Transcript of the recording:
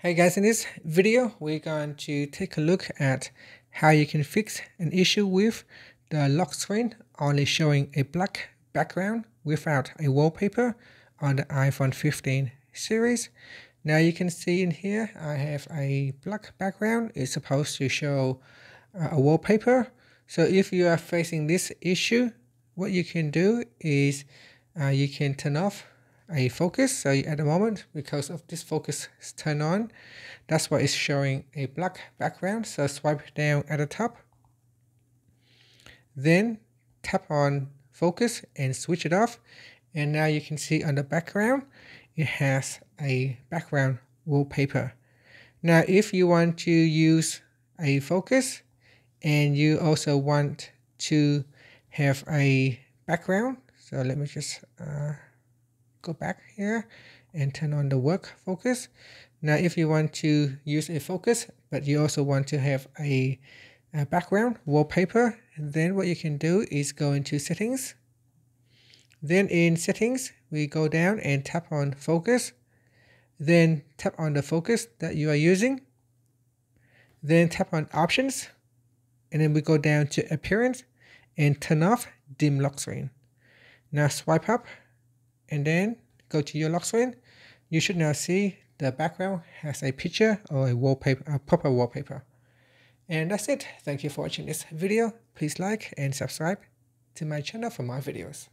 Hey guys, in this video, we're going to take a look at how you can fix an issue with the lock screen only showing a black background without a wallpaper on the iPhone 15 series. Now you can see in here, I have a black background. It's supposed to show uh, a wallpaper. So if you are facing this issue, what you can do is uh, you can turn off a focus. So at the moment, because of this focus is turned on, that's why it's showing a black background. So swipe down at the top. Then tap on focus and switch it off. And now you can see on the background, it has a background wallpaper. Now, if you want to use a focus and you also want to have a background, so let me just uh, go back here and turn on the work focus. Now, if you want to use a focus, but you also want to have a, a background wallpaper, then what you can do is go into settings. Then in settings, we go down and tap on focus. Then tap on the focus that you are using. Then tap on options. And then we go down to appearance and turn off dim lock screen. Now swipe up and then go to your lock screen, you should now see the background has a picture or a wallpaper, a proper wallpaper. And that's it. Thank you for watching this video. Please like and subscribe to my channel for more videos.